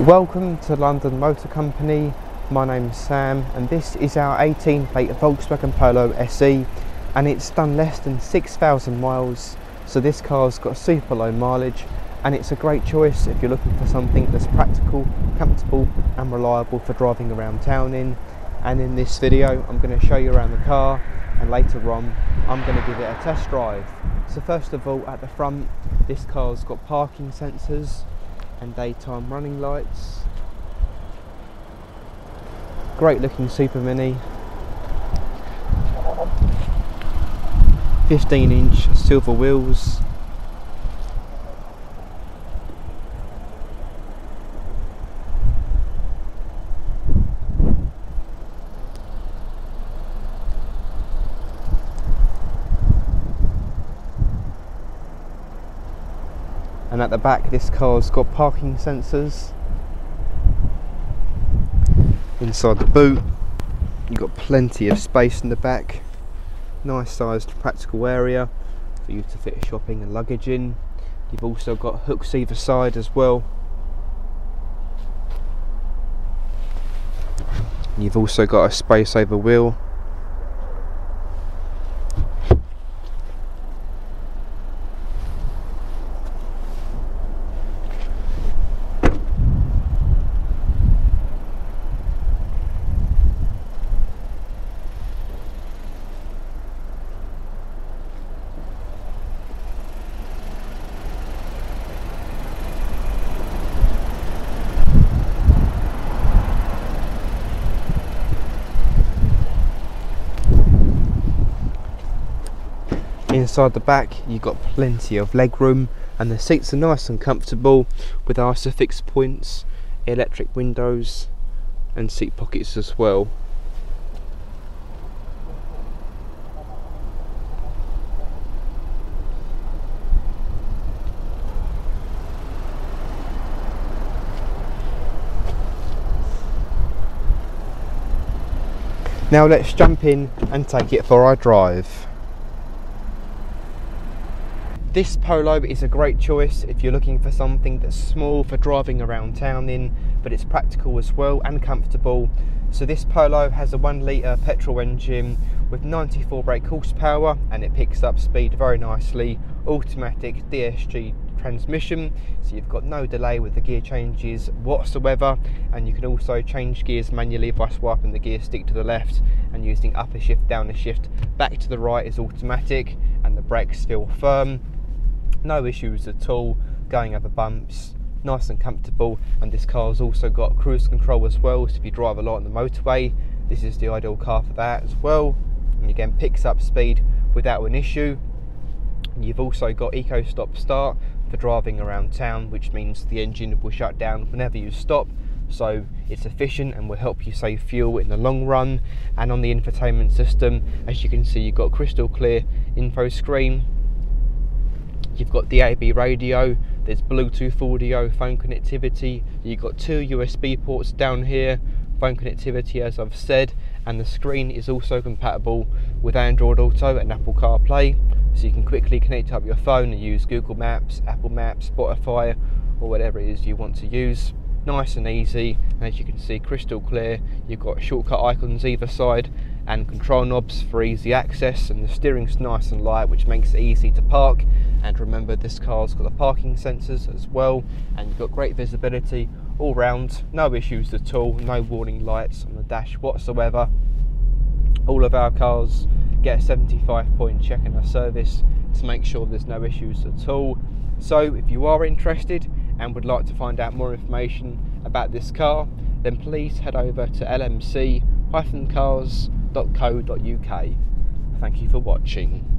Welcome to London Motor Company. My name's Sam and this is our 18 plate Volkswagen Polo SE and it's done less than 6,000 miles so this car's got super low mileage and it's a great choice if you're looking for something that's practical, comfortable and reliable for driving around town in and in this video I'm going to show you around the car and later on I'm going to give it a test drive. So first of all at the front this car's got parking sensors and daytime running lights. Great looking Super Mini. 15 inch silver wheels. And at the back this car's got parking sensors. Inside the boot you've got plenty of space in the back. Nice sized practical area for you to fit shopping and luggage in. You've also got hooks either side as well. You've also got a space over wheel Inside the back you've got plenty of leg room and the seats are nice and comfortable with Isofix points, electric windows and seat pockets as well. Now let's jump in and take it for our drive. This Polo is a great choice if you're looking for something that's small for driving around town in, but it's practical as well and comfortable. So this Polo has a 1 litre petrol engine with 94 brake horsepower and it picks up speed very nicely. Automatic DSG transmission so you've got no delay with the gear changes whatsoever and you can also change gears manually by swiping the gear stick to the left and using upper shift down shift back to the right is automatic and the brakes feel firm no issues at all. Going over bumps nice and comfortable. And this car's also got cruise control as well so if you drive a lot on the motorway this is the ideal car for that as well. And again picks up speed without an issue. You've also got eco stop start for driving around town which means the engine will shut down whenever you stop. So it's efficient and will help you save fuel in the long run. And on the infotainment system as you can see you've got crystal clear info screen You've got DAB radio, there's Bluetooth audio, phone connectivity. You've got two USB ports down here, phone connectivity as I've said, and the screen is also compatible with Android Auto and Apple CarPlay. So you can quickly connect up your phone and use Google Maps, Apple Maps, Spotify, or whatever it is you want to use nice and easy as you can see crystal clear you've got shortcut icons either side and control knobs for easy access and the steering's nice and light which makes it easy to park. And remember this car's got the parking sensors as well and you've got great visibility all round. No issues at all no warning lights on the dash whatsoever. All of our cars get a 75 point check in our service to make sure there's no issues at all. So if you are interested and would like to find out more information about this car, then please head over to lmc-cars.co.uk. Thank you for watching.